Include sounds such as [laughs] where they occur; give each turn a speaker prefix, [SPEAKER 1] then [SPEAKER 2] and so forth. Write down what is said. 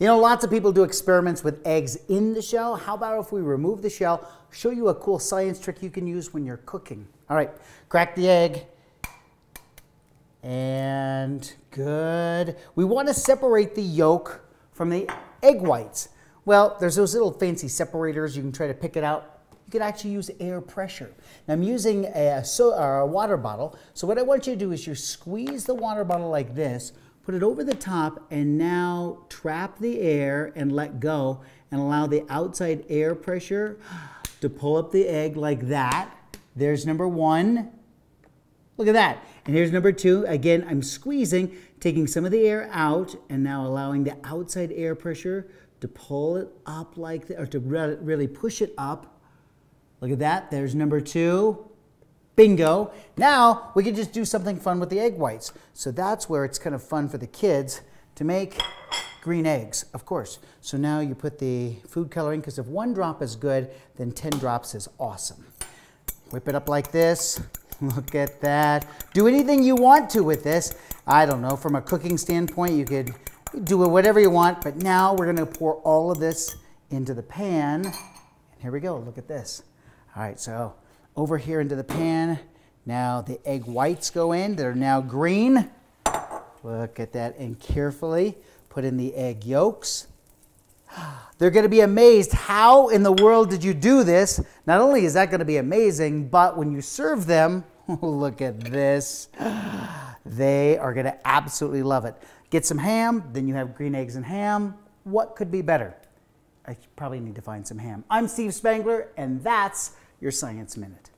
[SPEAKER 1] You know, lots of people do experiments with eggs in the shell. How about if we remove the shell, show you a cool science trick you can use when you're cooking. All right, crack the egg. And good. We want to separate the yolk from the egg whites. Well, there's those little fancy separators. You can try to pick it out. You can actually use air pressure. Now I'm using a, so, a water bottle. So what I want you to do is you squeeze the water bottle like this, put it over the top, and now trap the air and let go and allow the outside air pressure to pull up the egg like that. There's number one. Look at that. And here's number two. Again, I'm squeezing, taking some of the air out, and now allowing the outside air pressure to pull it up like that, or to really push it up. Look at that. There's number two. Bingo. Now we can just do something fun with the egg whites. So that's where it's kind of fun for the kids to make green eggs, of course. So now you put the food coloring, because if one drop is good, then 10 drops is awesome. Whip it up like this. [laughs] Look at that. Do anything you want to with this. I don't know, from a cooking standpoint, you could do it whatever you want, but now we're gonna pour all of this into the pan. And here we go, look at this. All right, so over here into the pan. Now the egg whites go in. They're now green. Look at that. And carefully put in the egg yolks. [gasps] They're going to be amazed. How in the world did you do this? Not only is that going to be amazing, but when you serve them, [laughs] look at this. [gasps] They are going to absolutely love it. Get some ham, then you have green eggs and ham. What could be better? I probably need to find some ham. I'm Steve Spangler, and that's your Science Minute.